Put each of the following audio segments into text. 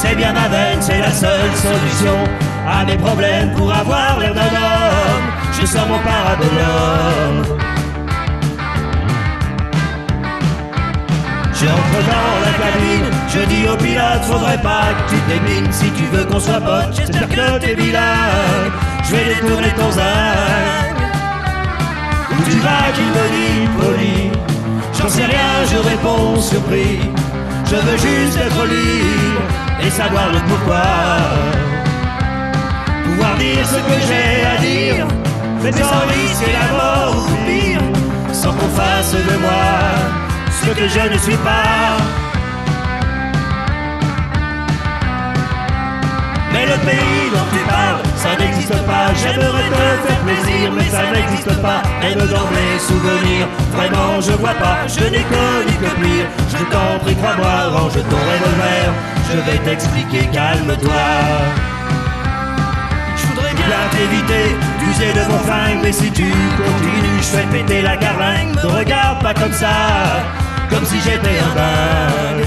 C'est bien ma veine, c'est la seule solution à mes problèmes pour avoir l'air d'un homme. Je sors mon parabellum. J'entre dans la cabine, je dis au pilote, faudrait pas que tu t'émines si tu veux qu'on soit potes. J'espère que t'es bilingue, je vais détourner ton zinc. Où tu vas qu'il me dit poli? J'en sais rien, je réponds surpris. Je veux juste être libre et savoir le pourquoi. Pouvoir dire ce que j'ai à dire, mais sans risquer la mort ou pire, sans qu'on fasse de moi ce que je ne suis pas. Mais le pays dont tu parles, ça n'existe pas. J'aimerais te faire plaisir, mais ça n'existe pas. Même dans mes souvenirs, vraiment je vois pas. Je n'ai connu que pire. Je t'en prie, crois-moi, range ton revolver. Je vais t'expliquer, calme-toi. Je voudrais bien t'éviter d'user de mon flingue, mais si tu continues, je fais péter la carlingue. Ne regarde pas comme ça, comme si j'étais un dingue.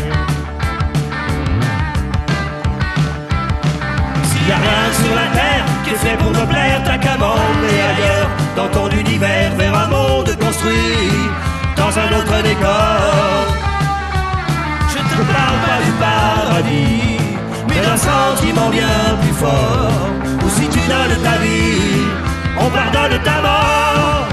Y a rien sur la terre qui est fait pour me plaire, t'as qu'à m'emmener ailleurs, dans ton univers, vers un monde construit, dans un autre décor. Mais d'un sentiment bien plus fort, où si tu donnes ta vie, on pardonne ta mort.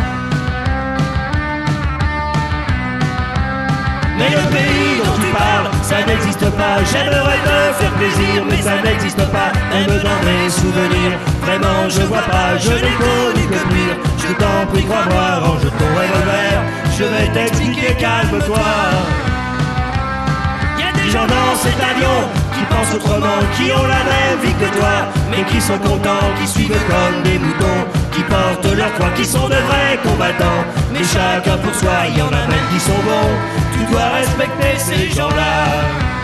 Mais le pays dont tu parles, ça n'existe pas. J'aimerais te faire plaisir, mais ça n'existe pas. Même dans mes souvenirs, vraiment je vois pas. Je n'ai connu que pire. Je t'en prie, crois-moi, range ton revolver. Je vais t'expliquer, calme-toi. Des gens dans cet avion qui pensent autrement, qui ont la même vie que toi, mais qui sont contents, qui suivent comme des moutons, qui portent leur croix, qui sont de vrais combattants. Mais chacun pour soi, il y en a même qui sont bons. Tu dois respecter ces gens-là.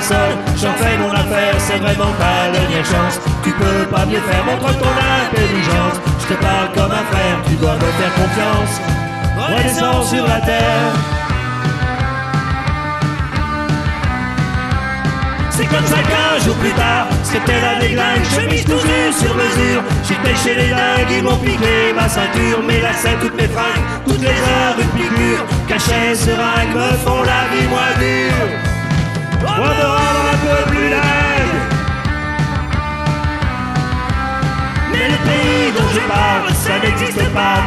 J'en fais mon affaire, c'est vraiment ta dernière chance. Tu peux pas mieux faire, montre ton intelligence. Je te parle comme un frère, tu dois me faire confiance. Redescends sur la terre. C'est comme ça qu'un jour plus tard, c'était la déglingue, chemise cousue sur mesure. J'étais chez les dingues, ils m'ont piqué ma ceinture, mes lacets, toutes mes fringues, toutes les heures de piqûre. Cachet, seringue me font la vie moins dure.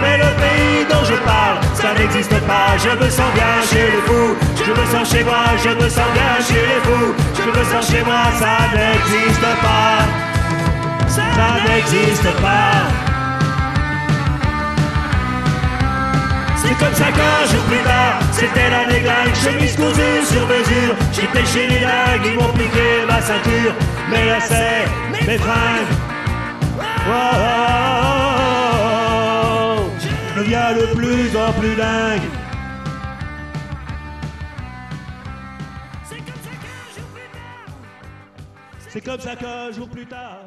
Mais le pays dont je parle, ça n'existe pas. Je me sens bien chez les fous. Je me sens chez moi, je me sens bien chez les fous. Je me sens chez moi, ça n'existe pas. Ça n'existe pas. C'est comme ça qu'un jour plus tard, c'était la déglingue, chemise cousue sur mesure. J'étais chez les dingues, ils m'ont piqué ma ceinture, mes lacets, mes fringues. Je deviens de plus en plus dingue. C'est comme ça qu'un jour plus tard.